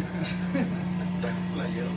Tax playero.